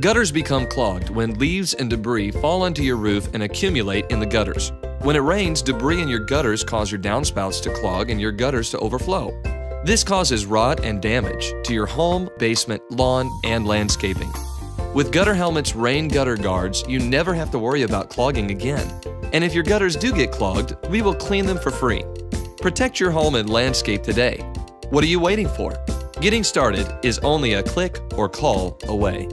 Gutters become clogged when leaves and debris fall onto your roof and accumulate in the gutters. When it rains, debris in your gutters cause your downspouts to clog and your gutters to overflow. This causes rot and damage to your home, basement, lawn, and landscaping. With Gutter Helmet's Rain Gutter Guards, you never have to worry about clogging again. And if your gutters do get clogged, we will clean them for free. Protect your home and landscape today. What are you waiting for? Getting started is only a click or call away.